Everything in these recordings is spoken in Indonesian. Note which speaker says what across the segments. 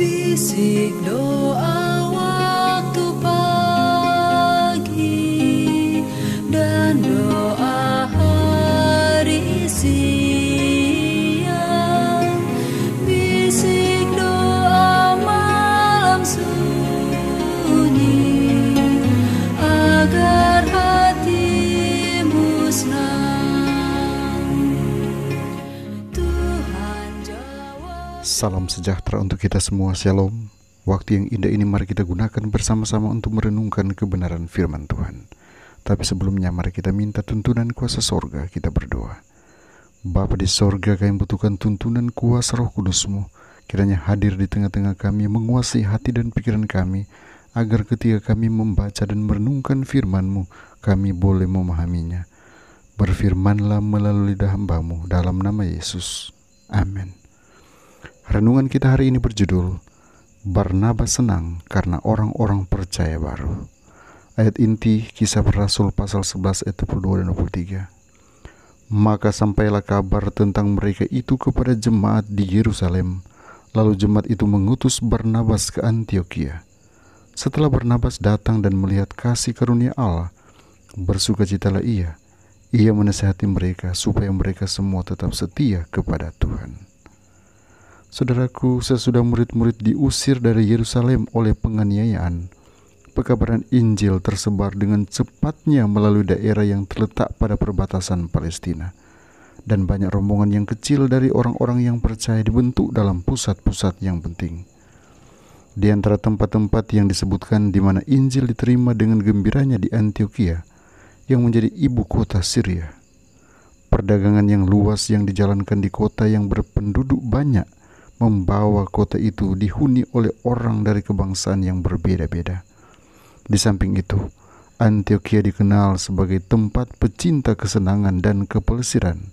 Speaker 1: Bisik doa waktu pagi dan doa hari siang. Bisik doa malam sunyi agar
Speaker 2: Salam sejahtera untuk kita semua, Shalom. Waktu yang indah ini mari kita gunakan bersama-sama untuk merenungkan kebenaran firman Tuhan. Tapi sebelumnya mari kita minta tuntunan kuasa sorga, kita berdoa. Bapa di sorga kami butuhkan tuntunan kuasa roh kudusmu, kiranya hadir di tengah-tengah kami, menguasai hati dan pikiran kami, agar ketika kami membaca dan merenungkan firman-Mu, kami boleh memahaminya. Berfirmanlah melalui lidah hambamu dalam nama Yesus. Amin. Renungan kita hari ini berjudul Barnabas senang karena orang-orang percaya baru. Ayat inti kisah Rasul pasal 11 ayat 22 dan 23. Maka sampailah kabar tentang mereka itu kepada jemaat di Yerusalem. Lalu jemaat itu mengutus Barnabas ke Antioquia. Setelah Barnabas datang dan melihat kasih karunia Allah, bersukacitalah ia. Ia menasihati mereka supaya mereka semua tetap setia kepada Tuhan. Saudaraku, sesudah murid-murid diusir dari Yerusalem oleh penganiayaan, pekabaran Injil tersebar dengan cepatnya melalui daerah yang terletak pada perbatasan Palestina. Dan banyak rombongan yang kecil dari orang-orang yang percaya dibentuk dalam pusat-pusat yang penting. Di antara tempat-tempat yang disebutkan di mana Injil diterima dengan gembiranya di Antioquia, yang menjadi ibu kota Syria. Perdagangan yang luas yang dijalankan di kota yang berpenduduk banyak membawa kota itu dihuni oleh orang dari kebangsaan yang berbeda-beda. Di samping itu, Antioquia dikenal sebagai tempat pecinta kesenangan dan kepelesiran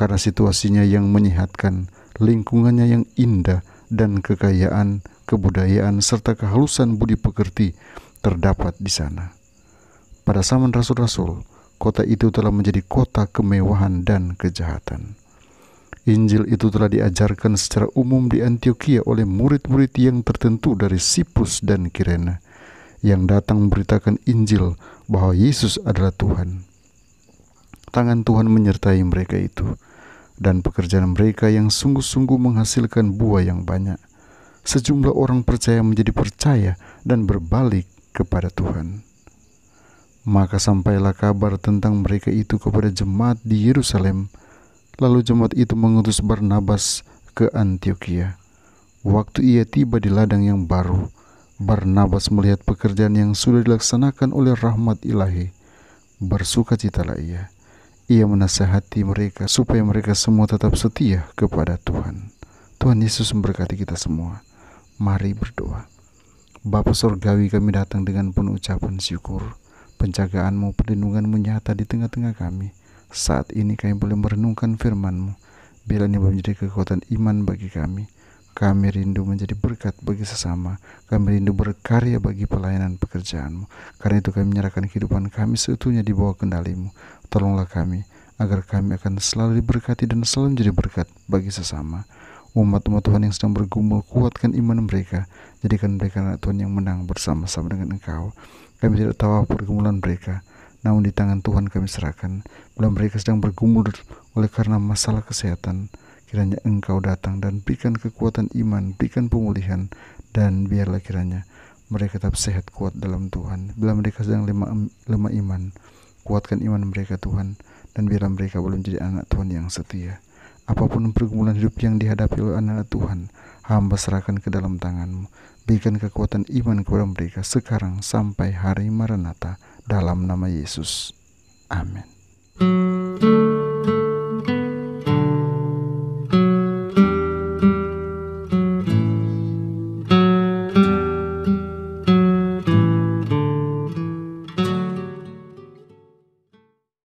Speaker 2: karena situasinya yang menyehatkan, lingkungannya yang indah, dan kekayaan, kebudayaan, serta kehalusan budi pekerti terdapat di sana. Pada zaman rasul-rasul, kota itu telah menjadi kota kemewahan dan kejahatan. Injil itu telah diajarkan secara umum di Antioquia oleh murid-murid yang tertentu dari Siprus dan Kirene yang datang memberitakan Injil bahwa Yesus adalah Tuhan. Tangan Tuhan menyertai mereka itu dan pekerjaan mereka yang sungguh-sungguh menghasilkan buah yang banyak. Sejumlah orang percaya menjadi percaya dan berbalik kepada Tuhan. Maka sampailah kabar tentang mereka itu kepada jemaat di Yerusalem. Lalu jemaat itu mengutus Barnabas ke Antioquia. Waktu ia tiba di ladang yang baru, Barnabas melihat pekerjaan yang sudah dilaksanakan oleh rahmat ilahi. Bersukacitalah ia. Ia menasehati mereka supaya mereka semua tetap setia kepada Tuhan. Tuhan Yesus memberkati kita semua. Mari berdoa. Bapa Sorgawi kami datang dengan penuh ucapan syukur penjagaanmu, perlindunganmu nyata di tengah-tengah kami. Saat ini kami boleh merenungkan firmanmu. Bila ini menjadi kekuatan iman bagi kami. Kami rindu menjadi berkat bagi sesama. Kami rindu berkarya bagi pelayanan pekerjaanmu. Karena itu kami menyerahkan kehidupan kami seutuhnya di bawah kendalimu. Tolonglah kami agar kami akan selalu diberkati dan selalu menjadi berkat bagi sesama. Umat-umat Tuhan yang sedang bergumul, kuatkan iman mereka. Jadikan mereka anak Tuhan yang menang bersama-sama dengan Engkau. Kami tidak tahu pergumulan mereka, namun di tangan Tuhan kami serahkan. Bila mereka sedang bergumul oleh karena masalah kesehatan, kiranya Engkau datang dan berikan kekuatan iman, berikan pemulihan, dan biarlah kiranya mereka tetap sehat kuat dalam Tuhan. Bila mereka sedang lemah, lemah iman, kuatkan iman mereka Tuhan, dan biarlah mereka boleh menjadi anak Tuhan yang setia. Apa pun pergumulan hidup yang dihadapi oleh anak Tuhan, hamba serahkan ke dalam tanganmu. Berikan kekuatan iman kepada mereka sekarang sampai hari Maranatha dalam nama Yesus. Amin.